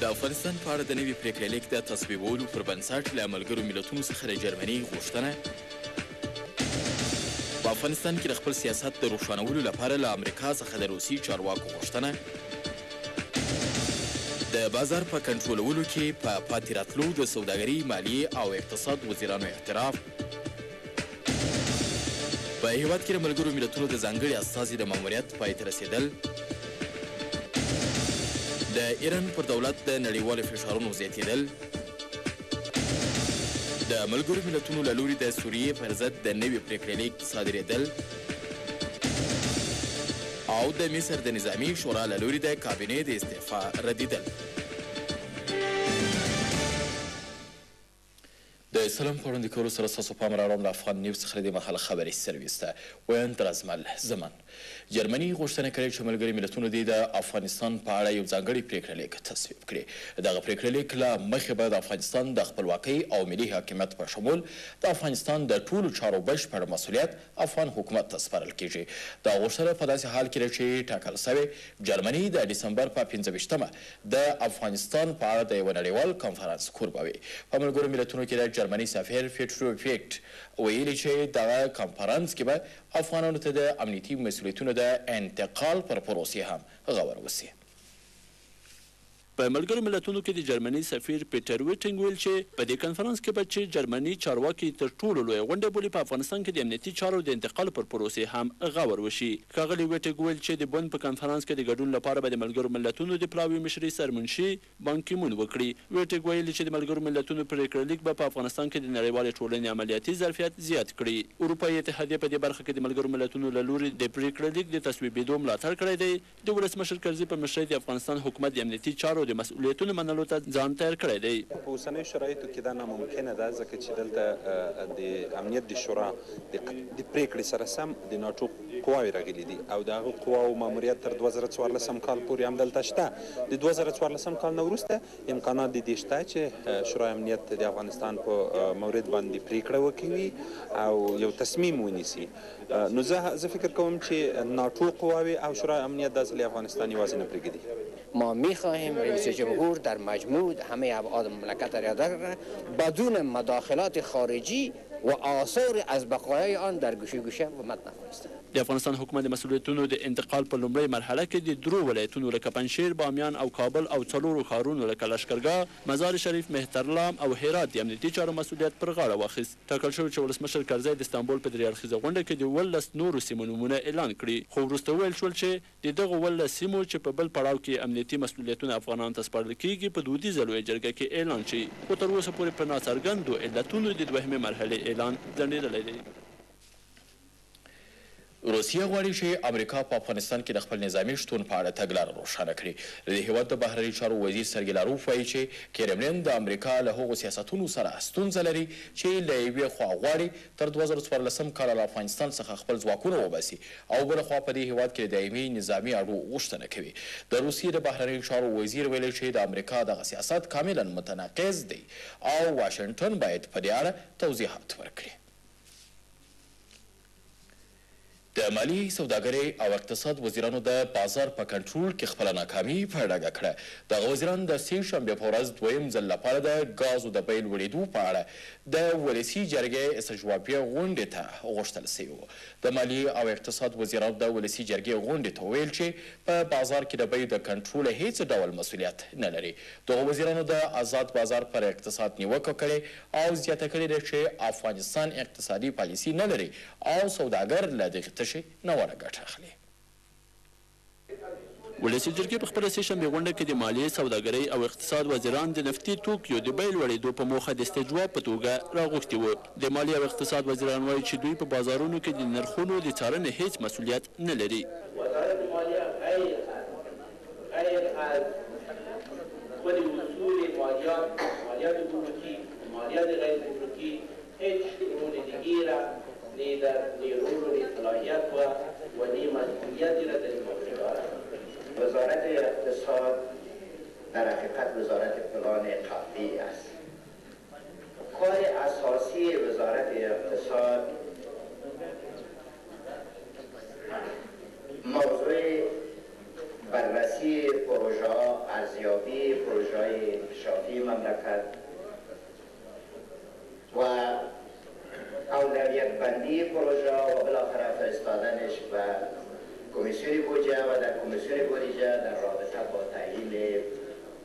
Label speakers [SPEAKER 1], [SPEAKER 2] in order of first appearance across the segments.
[SPEAKER 1] د افغانستان په اړه د نوي پریکړه لیک د تصویبولو پر بنسټ له ملګرو ملتونو څخه د جرمني غوښتنه په افغانستان کې د خپل سیاست د روښانولو لپاره له امریکا څخه د روسي چارواکو غوښتنه د بازار په کنټرولولو کې په پاتې راتلو د سوداګرۍ مالیې او اقتصاد وزیرانو اعتراف په هیواد کې د ملګرو ملتونو د ځانګړي استازي د ماموریت پای ته رسیدل د ایران پر دولت د نړیوالو فشارونو زیاتیدل د ملګرو ملتونو له لوري د سوریې پر ضد د نوي پریکړې لیک صادریدل او د مصر د نظامی شورا له لوري د کابینې د استعفا ردیدل د سلام په وړاندې کولو سره ستاسو پام رااړوم له افغان نیوز څخه د دې مهال خبري سرویس ته. ویاند رزمل زمن جرمني غوښتنه کړې چې ملګري ملتونو دې د افغانستان په اړه یو ځانګړی پریکړه لیک تصویب کړي. دغه پریکړه لیک له مخې به د افغانستان د خپلواکۍ او ملي حاکمیت په شمول د افغانستان د ټولو چارو بشپړ مسولیت افغان حکومت ته سپارل کېږي. دا غوښتنه په داسې حال کې ده چې ټاکل شوې جرمني د ډسمبر په پنځه ویشت مه د افغانستان په اړه د یوه نړیوال کنفرانس کوربه وي. په ملګرو ملتونو کې د جرمني سفیر فیټرو فیکټ ویلي چې دغه کنفرانس کې به افغانانو ته د امنیتي مسولیتونو د انتقال پر پروسې هم غور وشي.
[SPEAKER 2] په ملګرو ملتونو کې د جرمني سفیر پیټر ویټنګ ویل چې په دې کنفرانس کې به چې جرمني چارواکي تر ټولو لویه غونډه بولي په افغانستان کې د امنیتي چارو د انتقال پر پروسې هم غور وشي. ښاغلي ویټګ ویل چې د بن په کنفرانس کې د ګډون لپاره به د ملګرو ملتونو د پلاوي مشري سرمنشي بان کي مون وکړي. ویټګ ویلي چې د ملګرو ملتونو پریکړه لیک به په افغانستان کې د نړیوالې ټولنې عملیاتي ظرفیت زیات کړي. اروپايي اتحادیې په دې برخه کې د ملګرو ملتونو له لوري د پریکړه لیک د تصویبیدو ملاتړ کړی دی. د ولسمشر کرزي په مشرۍ د افغانستان حکومت د امنیتي چارو د مسؤلیتونو منلو ته ځان تیار کړی دی.
[SPEAKER 3] خو په اوسنیو شرایطو کې دا ناممکنه ده، ځکه چې دلته د امنیت د شورا د پرېکړې سره سم د ناټو قواوې راغلي دي او د هغو قواوو ماموریت تر دوه زره څوارلس کال پورې همدلته شته. د دوه زره څوارلس کال نه وروسته امکانات د دې شته چې شورای امنیت د افغانستان په مورد باندې پریکړه وکوي او یو تصمیم ونیسي نو زه زه فکر کوم چې ناټو قواوې او شورای امنیت دا ځلې افغانستان یوازې نه پریږدي.
[SPEAKER 4] ما میخواهیم رئیس جمهور در مجموع همه ابعاد مملکت را درک کند بدون مداخلات خارجی و آثار از بقایای آن در گوشه گوشه و مد نخواهی استاد.
[SPEAKER 2] د افغانستان حکومت د مسوولیتونو د انتقال په لومړۍ مرحله کې د درو ولایتونو لکه پنجشېر، بامیان او کابل او څلورو ښارونو لکه لښکرګاه، مزار شریف، مهترلام او هرات د امنیتي چارو مسوولیت پر غاړه واخیست. ټاکل شوې چې ولسمشر کرزی د ستانبول په درې اړخیزه غونډه کې د اوولس نورو سیمو نومونه اعلان کړي، خو وروسته وویل شول چې د دغو اوولس سیمو چې په بل پړاو کې یې امنیتي مسوولیتونه افغانانو ته سپارل کېږي په دودیزه لویه جرګه کې اعلان شي، خو تر اوسه پورې په ناڅرګندو علتونو د دوهمې مرحلې اعلان ځنډېدلی دی.
[SPEAKER 1] روسیه غواړي چې امریکا په افغانستان کې د خپل نظامي شتون په اړه تګلاره روښانه کړي. د دې هېواد د بهرنیو چارو وزیر سرګي لاروف وايي چې کرملین د امریکا له هغو سیاستونو سره ستونزه لري چې له یوې خوا غواړي تر دوه زره څوارلس کال له افغانستان څخه خپل ځواکونه وباسي او بله خوا په دې هېواد کې د دایمي نظامي اډو غوښتنه کوي. د روسیې د بهرنیو چارو وزیر ویلي چې د امریکا دغه سیاست کاملا متناقض دی او واشنګټن باید په دې اړه توضیحات ورکړي. د مالي، سوداګرۍ او اقتصاد وزیرانو د بازار په کنټرول کې خپله ناکامي په ډاګه کړه. دغه وزیران د سې شنبې په ورځ دویم ځل لپاره د ګازو د بیې لوړېدو په اړه د ولسي جرګې استجوابیه غونډې ته غوښتل شوي وو. د مالي او اقتصاد وزیرانو د ولسي جرګې غونډې ته وویل چې په بازار کې د بیو د کنټرول هېڅ ډول مسوولیت نه لري. دغو وزیرانو د ازاد بازار پر اقتصاد نیوکه کړې او زیاته کړې ده چې افغانستان اقتصادي پالیسي نه لري او سوداګر له دغې تشې ناوړه ګټه اخلي.
[SPEAKER 2] ولسي جرګې په خپله سې شنبې غونډه کې د مالیې، سوداګرۍ او اقتصاد وزیران د نفتي توکیو د بیې لوړېدو په موخه د استجواب په توګه راغوښتي وو. د مالیې او اقتصاد وزیران وايي چې دوی په بازارونو کې د نرخونو د څارنې هېڅ مسوولیت نه لري.
[SPEAKER 5] غیر از خپل اصول مالیات، مالیات ګمرکی، مالیات غیر ګمرکی، هیچ رول دیگهی را نی در نی رول و نی صلاحیت و و نی مسئولیتی را در این باره دارد.
[SPEAKER 6] وزارت اقتصاد در حقیقت وزارت پلان قبلی است. کار اساسی وزارت اقتصاد موضوع بررسی پروژه ارزیابی پروژه انکشافی مملکت و کیفیت بندی پروژه و بالاخره فرستادنش به کمیسیون بودجه و در کمیسیون بودجه در رابطه با
[SPEAKER 5] تحلیل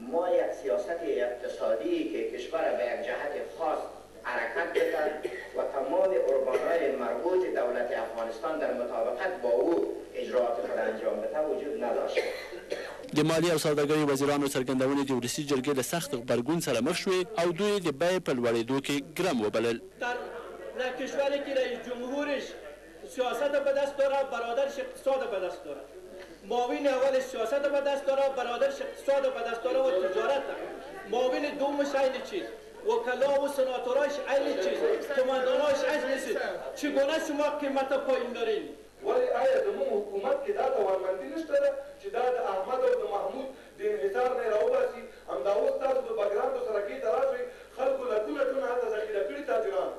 [SPEAKER 5] ما
[SPEAKER 6] یک سیاست اقتصادی که کشور به یک جهت خاص حرکت بکرد و تمام ارگانهای مربوط دولت افغانستان در مطابقت با او اجراات خود انجام بده وجود نداشته.
[SPEAKER 2] د مالیې او سوداګرۍ وزیرانو څرګندونې د ولسي جرګې له سخت غبرګون سره مخ شوې او دوی یې د بیې په لوړېدو کې ګرم وبلل.
[SPEAKER 7] تر له کشور کی رئیس جمهورش سیاست به دست دارد برادرش اقتصاد به دست دارد معاون اول سیاست به دست دارد برادرش اقتصاد به دست دارد و تجارت معاون دومش عین چیز وکلا و سناتوراش عین چیز قمانداناش از نیست چگونه شما قیمت پایین دارین
[SPEAKER 8] ولی آیا زموږ حکومت کې دا توانمندي نشته ده چې دا د احمد او د محمود د انحصار نه یې راوباسي همدا اوس تاسو د بګرانډو سرکۍ ته راشئ خلکو لکونه ټنه هلته ذخیره کړي
[SPEAKER 2] تاجرانو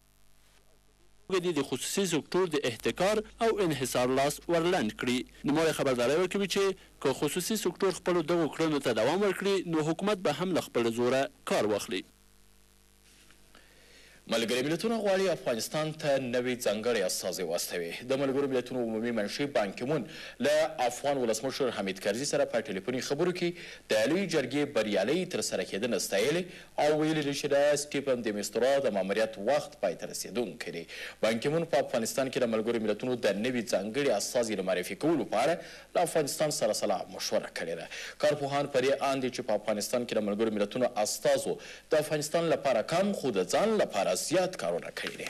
[SPEAKER 2] توګه دې د خصوصي سکټور د احتکار او انحصار لاس ور لنډ کړي. نوموړی خبرداری ورکوي چې که خصوصي سکټور خپلو دغو کړنو ته دوام ورکړي نو حکومت به هم له خپل زوره کار واخلي.
[SPEAKER 1] ملګري ملتونه غواړي افغانستان ته نوی ځانګړی استازی واستوي. د ملګرو ملتونو عمومي منشي بان کي مون له افغان ولسمشر حامد کرزي سره په ټلیفوني خبرو کې د لویې جرګې بریالۍ ترسره کېدنه ستایلې او ویلي دي چې د سټیفن دې میستورا د ماموریت وخت پای ته رسېدونکی دی. بان کي مون په افغانستان کې د ملګرو ملتونو د نوي ځانګړي استازي د معرفي کولو په اړه له افغانستان سره سلا مشوره کړې ده. کارپوهان په دې آند دي چې په افغانستان کې د ملګرو ملتونو استازو د افغانستان لپاره کم خو د ځان لپاره زیات کارونه کړي دي.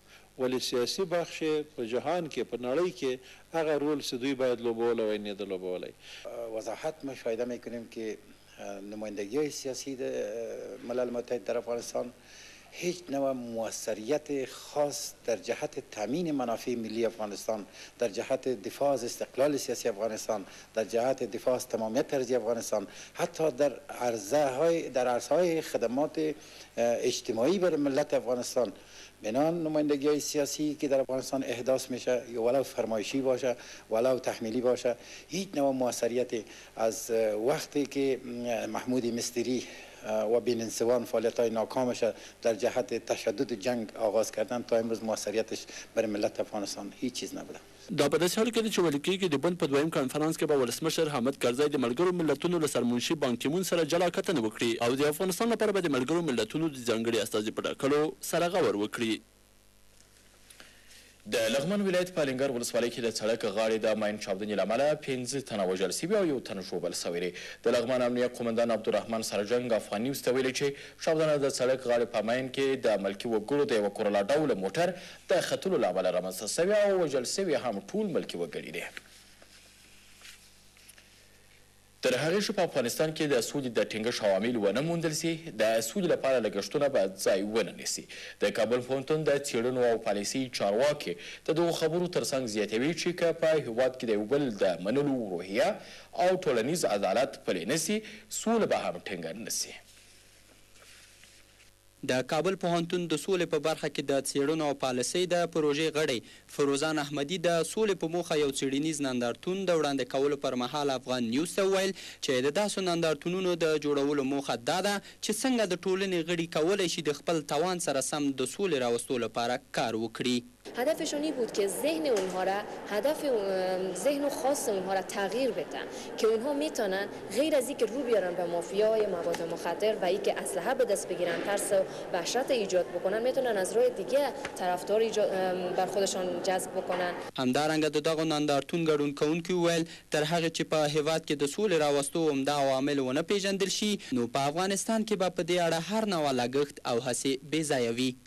[SPEAKER 9] ولې سیاسي بخش یې په جهان کې، په نړۍ کې هغه رول چې دوی باید لوبولی وای، نۀ دی لوبولی.
[SPEAKER 10] وضاحت مشاهده میکنیم که نمایندګیای سیاسی د ملل متحد در افغانستان هیچ نوع موثریت خاص در جهت تامین منافع ملی افغانستان، در جهت دفاع از استقلال سیاسی افغانستان، در جهت دفاع از تمامیت ارضی افغانستان، حتی در عرضه های در عرصه های خدمات اجتماعی بر ملت افغانستان، بناء نمایندګی سیاسی که در افغانستان احداث میشه یا ولو فرمایشی باشه ولو تحمیلی باشه هیچ نوع موثریت از وقتی که محمود مستری و بیننسوان فعالیتهای ناکامش در جهت تشدد و جنگ آغاز کردند تا امروز موثریتش بر ملت افغانستان هیچ چیز نبوده.
[SPEAKER 2] دا په داسې حال کې ده چې ویل کېږي د ګوند په دویم کنفرانس کې به ولسمشر حامد کرزی د ملګرو ملتونو له سرمنشي بان کي مون سره جلا کتنه وکړي او د افغانستان لپاره به د ملګرو ملتونو د ځانګړي استازي په ټاکلو سره غور وکړي.
[SPEAKER 1] د لغمان ولایت په الینګار ولسوالۍ کې د سړک غاړې د ماین چاودنې له امله پنځه تنه وژل شوي او یو تن ژوبل شوی دی. د لغمان امنیه قومندان عبدالرحمن سرجنګ افغان نیوز ته ویلي چې چاودنه د سړک غاړې په ماین کې د ملکي وګړو د یوه کورولا ډوله موټر د ختلو له امله رامنځته شوې او وژل شوي هم ټول ملکي وګړي دي. تر هغې چې په افغانستان کې د سولې د ټینګښت عوامل ونه موندل شي، د سولې لپاره لګښتونه به ځای ونه نیسي. د کابل پوهنتون د څېړنو او پالیسۍ چارواکي د دغو خبرو تر څنګ زیاتوي چې که په هېواد کې د یو بل د منلو روحیه او ټولنیز عدالت پلی نه شي، سوله به هم ټینګه نه شي.
[SPEAKER 11] د کابل پوهنتون د سولې په برخه کې د څېړنو او پالسۍ د پروژې غړې فروزان احمدي د سولې په موخه یو څېړنیز نندارتون د وړاندې کولو پر مهال افغان نیوز ته وویل چې د داسو نندارتونونو د جوړولو موخه دا ده چې څنګه د ټولنې غړي کولی شي د خپل توان سره سم د سولې راوستو لپاره کار وکړي.
[SPEAKER 12] هدفشون این بود که ذهن اونها را هدف ذهن و خواست اونها را تغییر بدن که اونها میتوانند غیر از اینکه رو بیارن به مافیای مواد مخدر و اینکه اسلحه به دست بگیرن ترس و وحشت ایجاد بکنن میتوانند از راه دیگه طرفدار ایجاد بر خودشان جذب بکنن.
[SPEAKER 11] همدارنګه د دغو نندارتون ګډون کوونکیو وویل، تر هغې چې په هېواد کې د سولې راوستو عمده عوامل ونه پېژندل شي، نو په افغانستان کې به په دې اړه هر نوع لګښت او هڅې بې ځایه وي.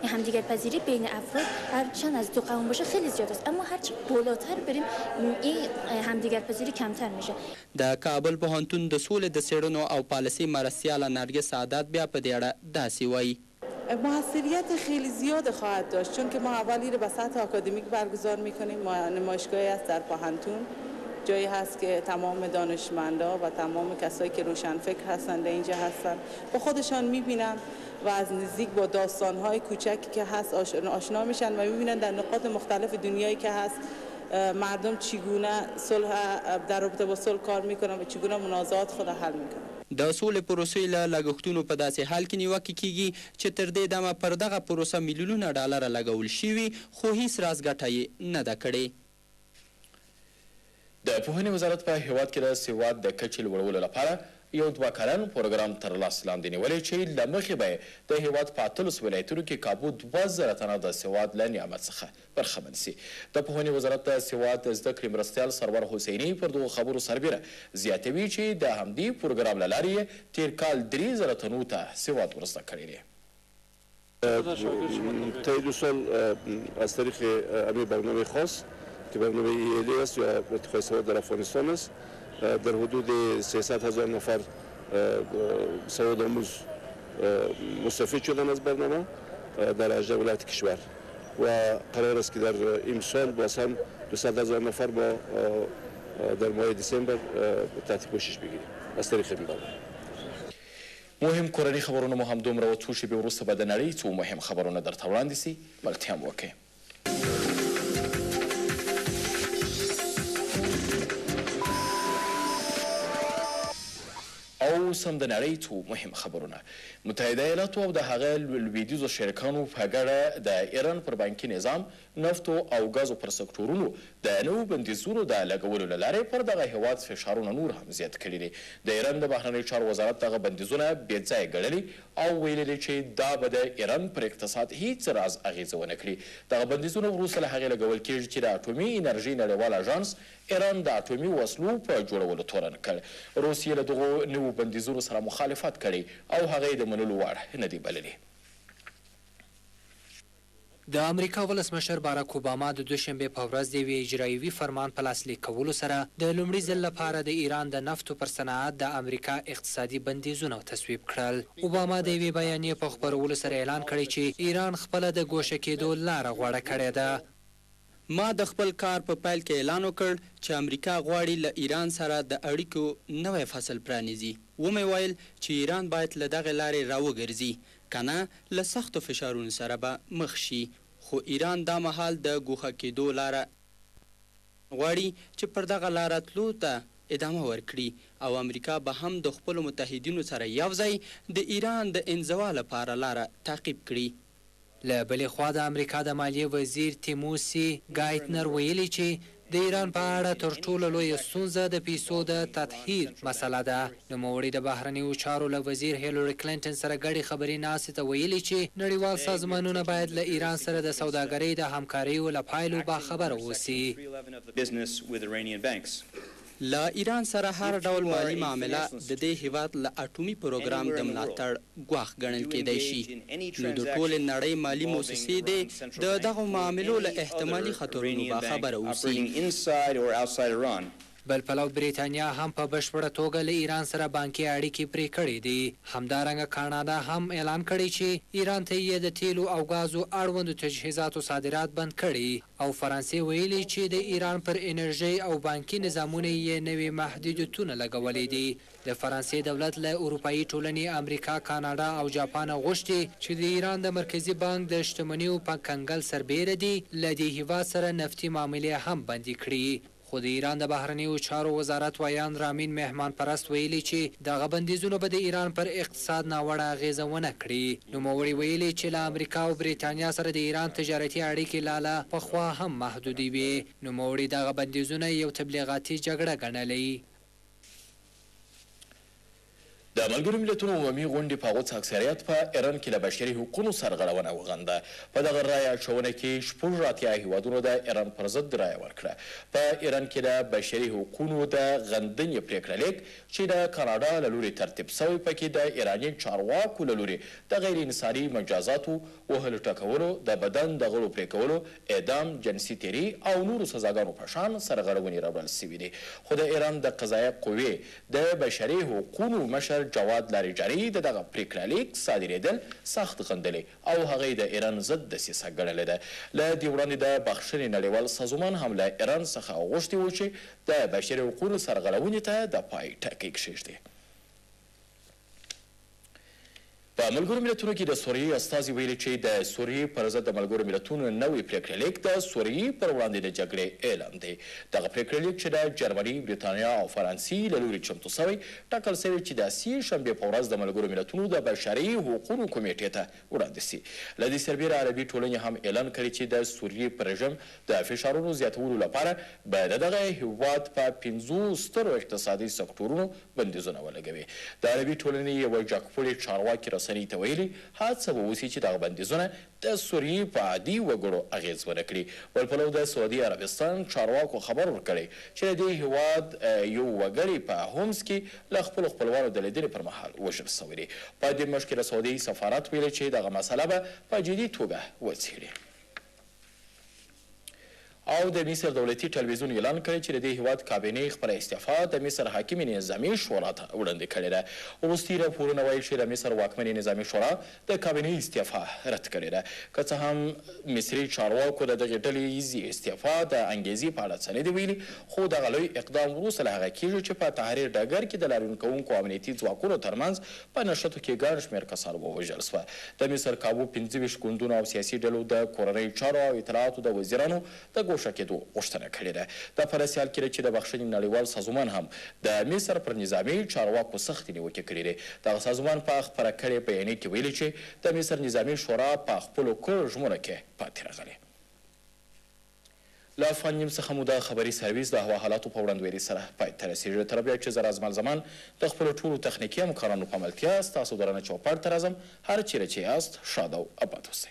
[SPEAKER 13] این همدیگر پذیری بین افراد هرچند از دو قوم باشه خیلی زیاد است اما هرچی بالاتر بریم این همدیگر پذیری کمتر میشه.
[SPEAKER 11] د کابل پوهنتون د سولې د څېړنو او پالیسۍ مرستیاله نرګس سعادت بیا په دې اړه داسې وايي.
[SPEAKER 14] موثریت خیلی زیاد خواهد داشت چونکه ما اولی را به سطح آکادمیک برگزار میکنیم و نمایشگاهی است در پوهنتون جایی هست که تمام دانشمندا و تمام کسایی که روشنفکر هستند به اینجا هستند و خودشان میبینند و از نزدیک با داستان های کوچکی که هست آشنا میشن و میبینن در نقاط مختلف دنیایی که هست مردم چگونه صلح در رابطه با صلح کار میکنن و چگونه منازعات خود حل میکنن.
[SPEAKER 11] د سولې پروسې له لګښتونو په داسې حال کې نیوکه کیږي چې تر دې دمه پر دغه پروسه میلیونونه ډالره لګول شوي خو هیڅ راز ګټه یې نه ده کړې.
[SPEAKER 1] د پوهنې وزارت په هېواد کې د سواد د کچې لوړولو لپاره یو دوه کلن پروګرام تر لاس لاندې نیولی چې له مخې به یې د هېواد په اتلس ولایتونو کې کابو دوه زره تنه د سواد له نعمت څخه برخمن شي. د پوهنې وزارت د سواد د زده کړې مرستیال سرور حسیني پر دغو خبرو سربېره زیاتوي چې د همدې پروګرام له لارې یې تېر کال درې زره تنو ته سواد ورزده کړی دی.
[SPEAKER 15] تایید سال از طریق امی برنامه خاص که برنامه ایلی است یا ارتقای سواد در افغانستان است در حدود 300 هزار نفر سواد آموز مستفید شدن از برنامه در 18 ولایت کشور و قرار است که در امسال باز هم 200 هزار نفر با در ماه دسامبر تحت پوشش بگیریم از طریق این برنامه
[SPEAKER 1] مهم کورني خبرونه مو همدومره وه څو شېبې وروسته به د نړۍ څو مهم خبرونه درته وړاندې شي ملتیا مو وکړئ. او اوس هم د نړۍ څو مهم خبرونه. متحده ایالاتو او د هغه لویدیځو شریکانو په ګډه د ایران پر بانکي نظام، نفتو او ګازو پر سکټورونو د نوو بندیزونو د لګولو له لارې پر دغه هېواد فشارونه نور هم زیات کړي دي. د ایران د بهرنیو چارو وزارت دغه بندیزونه بې ځایه ګڼلي او ویلي دي چې دا به د ایران پر اقتصاد هیڅ راز اغیزه ونه کړي. دغه بندیزونه وروسته له هغې لګول کیږي چې د اټومي انرژۍ نړیوال اژانس ایران د اټومي وسلو په جوړولو تورن کړ. روسیې له دغو نوو بندیزونو سره مخالفت کړی او هغه یې د منلو وړ نه دي بللي.
[SPEAKER 16] د امریکا ولسمشر باراک اوباما د دوشنبې په ورځ د یوې اجراییوي فرمان په لاسلیک کولو سره د لومړي ځل لپاره د ایران د نفتو پر صنعت د امریکا اقتصادي بندیزونه تصویب کړل. اوباما د یوې بیانیې په خپرولو سره اعلان کړی چې ایران خپله د ګوښه کېدو لاره غوره کړې ده.
[SPEAKER 11] ما د خپل کار په پیل کې اعلان وکړ چې امریکا غواړي له ایران سره د اړیکو نوی فصل پرانیزي. ومې ویل چې ایران باید له دغې لارې راوګرځي، که نه له سختو فشارونو سره به مخ شي. خو ایران دا مهال د ګوښه کېدو لاره غواړي چې پر دغه لاره تلو ته ادامه ورکړي او امریکا به هم د خپلو متحدینو سره یو ځای د ایران د انزوا لپاره لاره تعقیب کړي.
[SPEAKER 16] له بلې خوا د امریکا د مالیې وزیر تیموسي ګایتنر ویلي چې د ایران په اړه تر ټولو لویه ستونزه د پیسو د تطهیر مسله ده. نوموړي د بهرنیو چارو له وزیر هیلري کلنټن سره ګډې خبري ناستې ته ویلي چې نړیوال سازمانونه باید له ایران سره د سوداګرۍ د همکاریو له پایلو باخبره اوسي.
[SPEAKER 11] له ایران سره هر ډول مالي معامله د دې هېواد له اټومي پروګرام د ملاتړ ګواښ ګڼل کېدای شي، نو د ټولې نړۍ مالي موسسې دې د دغو معاملو له احتمالي خطرونو باخبره اوسي.
[SPEAKER 16] بل پلو بریتانیا هم په بشپړه توګه له ایران سره بانکې اړیکې پرې کړې دي. همدارنګه کاناډا هم اعلان کړی چې ایران ته یې د تېلو او ګازو اړوندو تجهیزاتو صادرات بند کړي او فرانسې ویلي چې د ایران پر انرژۍ او بانکي نظامونو یې نوي محدودیتونه لګولي دي. د فرانسې دولت له اروپايي ټولنې، امریکا، کاناډا او جاپانه غوښتي، چې د ایران د مرکزي بانک د شتمنیو په کنګل سربېره دې له دې هېواد سره نفتي معاملې هم بندې کړي. خو د ایران د بهرنیو چارو وزارت ویاند رامین مهمان پرست ویلي چې دغه بندیزونه به د ایران پر اقتصاد ناوړه اغېزه ونه کړي. نوموړي ویلي چې له امریکا او بریتانیا سره د ایران تجارتي اړیکې لا له پخوا هم محدودې وې. نوموړي دغه بندیزونه یو تبلیغاتي جګړه ګڼلې.
[SPEAKER 1] د ملګرو ملتونو عمومي غونډې په غوڅ اکثریت په ایران کې د بشري حقونو سرغړونه وغنده. په دغه رایه اچونه کې شپږ اتیا هېوادونو د ایران پر ضد رایه ورکړه. په ایران کې د بشري حقونو د غندنې پرېکړه لیک چې د کاناډا له لوري ترتیب شوی په کې د ایراني چارواکو له لوري د غیر انساني مجازاتو، وهلو ټکولو، د بدن د غړو پرې کولو، اعدام، جنسي تېري او نورو سزاګانو په شان سرغړونې راوړل شوي دي خو د ایران د قضایه قوې د بشرې حقونو مشر جواد لاریجاني د دغه پریکړه لیک صادریدل سخت غندلي او هغه یې د ایران ضد دسیسه ګڼلې ده. له دې وړاندې د بخښنې نړیوال سازمان هم له ایران څخه غوښتي وو چې د بشرې حقونو سرغړونې ته د پای ټکی کښیږدي. په ملګرو ملتونو کې د سوریې استازي ویلي چې د سوریې پر ضد د ملګرو ملتونو نوی پرېکړه لیک د سوریې پر وړاندې د جګړې اعلان دی. دغه پرېکړه لیک چې د جرمني، بریتانیا او فرانسې له لوري چمتو شوی، ټاکل شوې چې د سې شنبې په ورځ د ملګرو ملتونو د بشري حقونو کمېټې ته وړاندې شي. له دې سربېره عربي ټولنې هم اعلان کړی چې د سوریې پر رژیم د فشارونو زیاتولو لپاره به د دغه هېواد په پنځو سترو اقتصادي سکټورونو بندیزونه ولګوي. د عربي ټولنې یوه جګپوړې چارواکي رسنۍ ته ویلي، هڅه به وشي چې دغه بندیزونه د سوریې په عادي وګړو اغېز ونه کړي. بل پلو د سعودي عربستان چارواکو خبر ورکړی چې د دې هېواد یو وګړی په حمص کې له خپلو خپلوانو د لیدنې پر مهال وژل شوی دی. په دې مخکې د سعودي سفارت ویلي چې دغه مسئله به په جدي توګه وڅېړي. او د مصر دولتي ټلوېزیون اعلان کړی چې د دې هېواد کابینې خپله استعفا د مصر حاکمې نظامي شورا ته وړاندې کړې ده. وروستي راپورونه وایي چې د مصر واکمنې نظامي شورا د کابینې استعفا رد کړې ده. که څه هم مصري چارواکو د دغې ډلې ییزې استعفا د انګېزې په اړه څه نه دي ویلي، خو دغه لوی اقدام وروسته له هغه کېږي چې په تحریر ډګر کې د لاریون کوونکو امنیتي ځواکونو ترمنځ په نښتو کې ګڼ شمېر کسان ووژل شوه. د مصر کابو پنځه ویشت ګوندونو او سیاسي ډلو د کورنیو چارو او اطلاعاتو د وزیرانو د ګوښه کېدو غوښتنه کړې ده. د فرض سیال کیره چې د بخښنې نړیوال سازمان هم د مصر پر نظامي چارواکو سختې نیوکې کړې دي، دغه سازمان په خپره کړې بیانیه کې ویلي چې د مصر نظامي شورا په خپلو کړو ژمنو کې پاتې راغلې. له افغان نیم څخه مو د خبري سرویس د هوا حالاتو په وړاندوینې سره پای ته رسیږي. تر بیا چې زه راځم الزمان د خپلو ټولو تخنیکي همکارانو په ملتیا ستاسو درنه چوپړ ته راځم. هر چیرې چې یاست ښاد او اباد اوسئ.